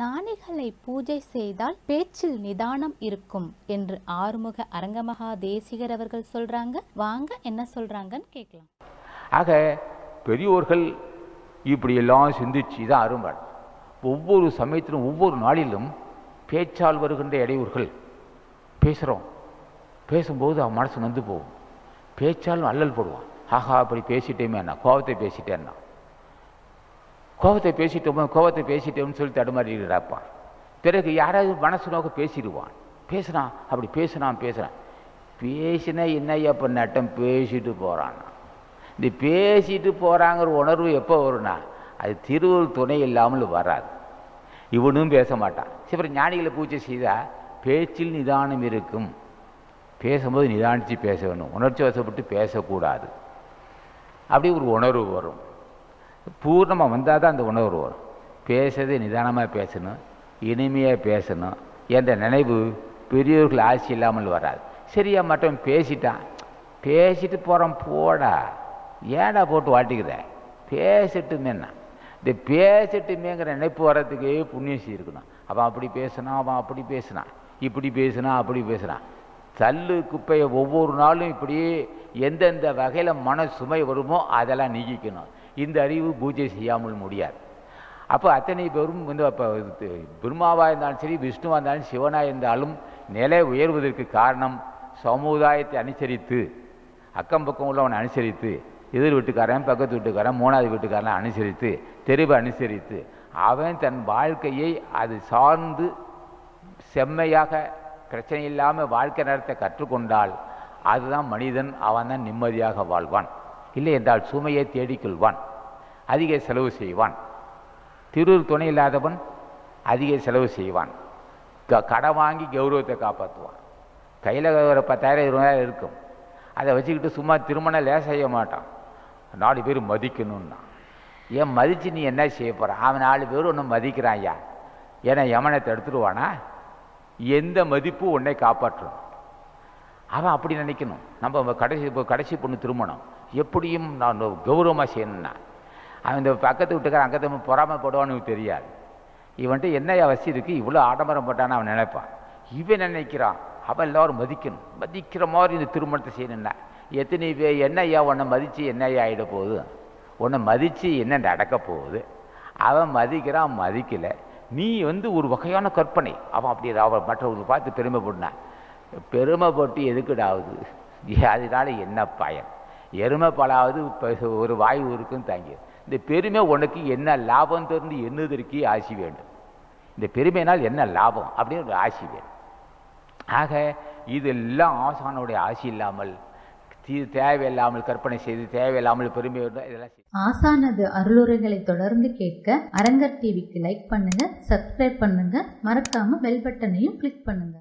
ஞானிகளை பூஜை செய்தால் பேச்சில் நிதானம் இருக்கும் என்று ஆறுமுக அரங்கமகா தேசிகர் அவர்கள் சொல்றாங்க. வாங்க என்ன சொல்றாங்கன்னு கேட்கலாம். ஆக பெரியோர்கள் இப்படியெல்லாம் சிந்திச்சு தான் அரும்பாள். ஒவ்வொரு சமயத்திலும் ஒவ்வொரு நாளிலும் பேச்சால் வருகின்ற இடையூறுகள். பேசுகிறோம் பேசும்போது அவன் மனசு நொந்து போகும். பேச்சாலும் அல்லல் போடுவான். ஆஹா அப்படி பேசிட்டேமே என்ன கோபத்தை பேசிட்டேன்னா கோபத்தை பேசிட்டோமோ கோபத்தை பேசிட்டோம்னு சொல்லி தடுமாறிடுறாப்பான் பிறகு யாராவது மனசு நோக்க பேசிடுவான். பேசுனான் அப்படி பேசுனான் பேசுகிறான் பேசினா என்ன இப்போ நட்டம்? பேசிட்டு போகிறான் இந்த பேசிட்டு போகிறாங்கிற உணர்வு எப்போ வரும்னா அது திருவள்ளுவர் துணை இல்லாமல் வராது. இவனும் பேச மாட்டான். சிவர ஞானிகளை பூஜை செய்தால் பேச்சில் நிதானம் இருக்கும். பேசும்போது நிதானித்து பேச வேணும் உணர்ச்சி வசப்பட்டு பேசக்கூடாது. அப்படி ஒரு உணர்வு வரும். பூர்ணமாக வந்தால் தான் அந்த உணர்வு வரும். பேசுறது நிதானமாக பேசணும் இனிமையாக பேசணும். என்ற நினைவு பெரியவர்கள் ஆசை இல்லாமல் வராது. சரியா மட்டும் பேசிட்டான். பேசிட்டு போகிறோம் போடா. ஏடா போட்டு வாட்டிக்கிற பேசட்டுமேண்ணா இந்த பேசட்டுமேங்கிற நினைப்பு வர்றதுக்கு புண்ணியம் செய்யிருக்கணும் அவன் அப்படி பேசினான் அவன் அப்படி பேசினான் இப்படி பேசினான் அப்படி பேசினான் தள்ளு குப்பையை ஒவ்வொரு நாளும் இப்படி எந்தெந்த வகையில் மன சுமை வருமோ அதெல்லாம் நீக்கிக்கணும். இந்த அறிவு பூஜை செய்யாமல் முடியாது. அப்போ அத்தனை பேரும் வந்து அப்போ பிரம்மாவாக இருந்தாலும் சரி விஷ்ணுவாக இருந்தாலும் சிவனாக இருந்தாலும் நிலை உயர்வதற்கு காரணம் சமுதாயத்தை அனுசரித்து அக்கம் பக்கம் உள்ளவனை அனுசரித்து எதிர் வீட்டுக்காரன் பக்கத்து வீட்டுக்காரன் மூணாவது வீட்டுக்காரன் அனுசரித்து தெருவை அனுசரித்து அவன் தன் வாழ்க்கையை அது சார்ந்து செம்மையாக பிரச்சனை இல்லாமல் வாழ்க்கை நடத்த கற்றுக்கொண்டால் அதுதான் மனிதன் அவன் தான் நிம்மதியாக வாழ்வான். இல்லை என்றால் சுமையை தேடிக்கொள்வான். அதிக செலவு செய்வான். திரு துணை இல்லாதவன் அதிக செலவு செய்வான். க கடன் வாங்கி கௌரவத்தை காப்பாற்றுவான் கையில் ஒரு பத்தாயிரம் இருபதாயிரம் இருக்கும். அதை வச்சுக்கிட்டு சும்மா திருமணம் லேச செய்ய மாட்டான். நாலு பேர் மதிக்கணும்னா. ஏன் மதித்து நீ என்ன செய்ய போகிற அவன் நாலு பேர் ஒன்று மதிக்கிறான் ஐயா. ஏன்னா யமனை தடுத்துடுவானா எந்த மதிப்பும் உன்னை காப்பாற்றும். அவன் அப்படி நினைக்கணும். நம்ம கடைசி இப்போ கடைசி பொண்ணு திருமணம். எப்படியும் நான் கௌரவமாக செய்யணும்னா. அவன் இந்த பக்கத்து வீட்டுக்காரன் அங்கத்தை பொறாமப்படுவான்னு தெரியாது. இவன்ட்டு என்ன அவசியம் இருக்குது இவ்வளோ ஆடம்பரம் போட்டான்னு அவன் நினைப்பான். இவன் நினைக்கிறான். அவன் எல்லோரும் மதிக்கணும். மதிக்கிற மாதிரி இந்த திருமணத்தை செய்யணும்னா எத்தனை பேர் என்னையா உன்னை மதித்து என்னையா ஆகிட போகுது? உன்னை மதித்து என்ன நடக்க போகுது? அவன் மதிக்கிறான் மதிக்கலை. நீ வந்து ஒரு வகையான கற்பனை. அவன் அப்படி அவன் மற்றவர்கள் பார்த்து பெருமைப்படினான் பெருமைப்பட்டு எதுக்குடாவது அதனால என்ன பயன்? எருமை பலாவது ஒரு வாயு இருக்கும் தாங்கி இந்த பெருமை உனக்கு என்ன லாபம் தெரிந்து எண்ணுதற்கு ஆசி வேண்டும். இந்த பெருமைனால் என்ன லாபம்? அப்படின்னு ஒரு ஆசி வேண்டும் ஆக இதெல்லாம் ஆசானுடைய ஆசி இல்லாமல் தேவையில்லாமல் கற்பனை செய்து தேவையில்லாமல் பெருமை இதெல்லாம் ஆசானது அருளுரைகளை தொடர்ந்து கேட்க அரங்கர் டிவிக்கு லைக் பண்ணுங்க சப்ஸ்கிரைப் பண்ணுங்க. மறக்காம பெல் பட்டனையும் கிளிக் பண்ணுங்க.